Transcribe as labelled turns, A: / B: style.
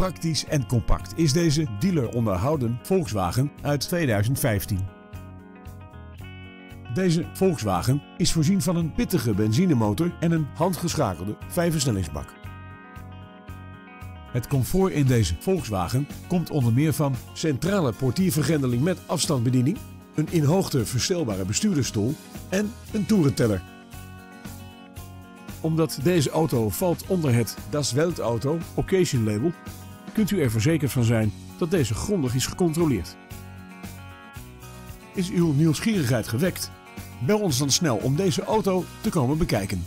A: praktisch en compact is deze dealer onderhouden Volkswagen uit 2015. Deze Volkswagen is voorzien van een pittige benzinemotor en een handgeschakelde vijfversnellingsbak. Het comfort in deze Volkswagen komt onder meer van centrale portiervergrendeling met afstandsbediening, een in hoogte verstelbare bestuurdersstoel en een toerenteller. Omdat deze auto valt onder het Das Weltauto Occasion label, kunt u er verzekerd van zijn dat deze grondig is gecontroleerd. Is uw nieuwsgierigheid gewekt? Bel ons dan snel om deze auto te komen bekijken.